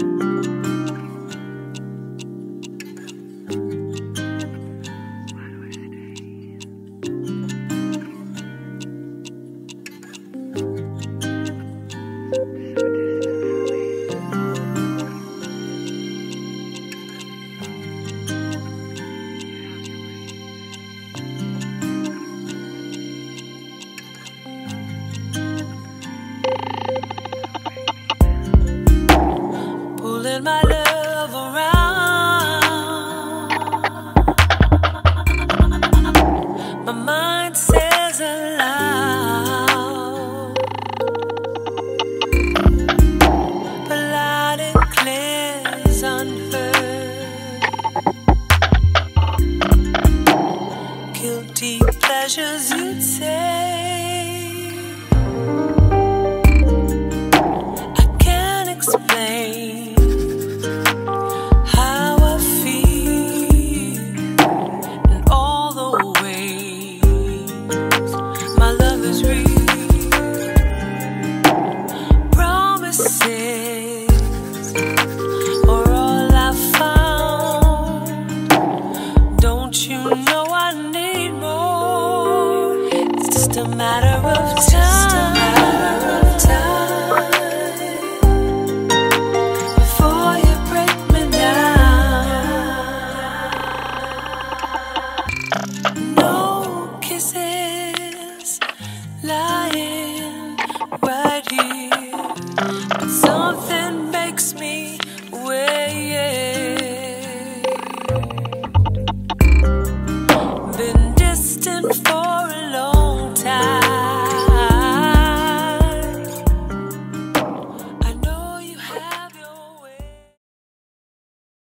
Bye. My love around. My mind says aloud. But loud unheard. Guilty pleasures, you'd say. A matter of time. Before you break me down. No kisses lying right here.